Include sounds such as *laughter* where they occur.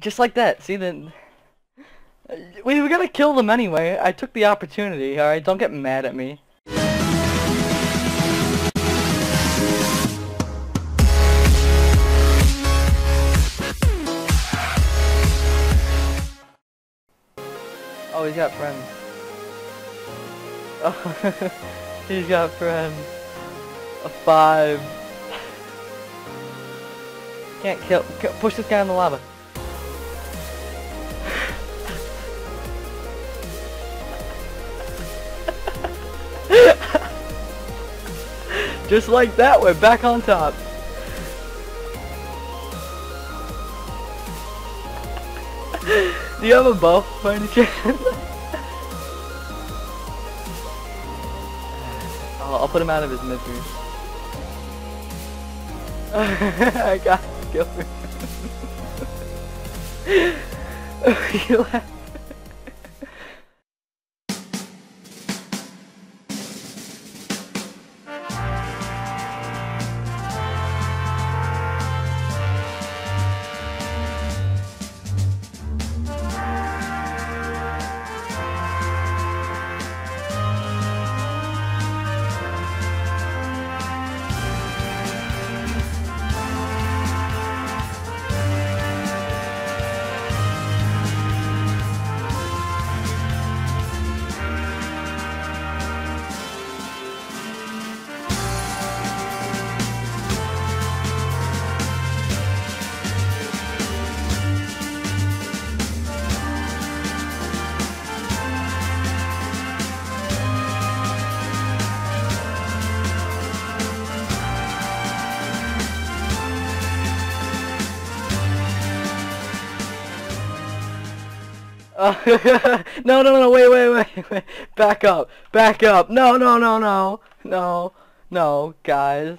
Just like that. See then. We were gonna kill them anyway. I took the opportunity. All right, don't get mad at me. Oh, he's got friends. Oh, *laughs* he's got friends. A five. Can't kill. Push this guy in the lava. Just like that, we're back on top. *laughs* Do you have a bow by any chance? *laughs* I'll, I'll put him out of his misery. *laughs* I got killed. you laugh. *laughs* No, no, no, wait, wait, wait, *laughs* wait. Back up. Back up. No, no, no, no. No. No, guys.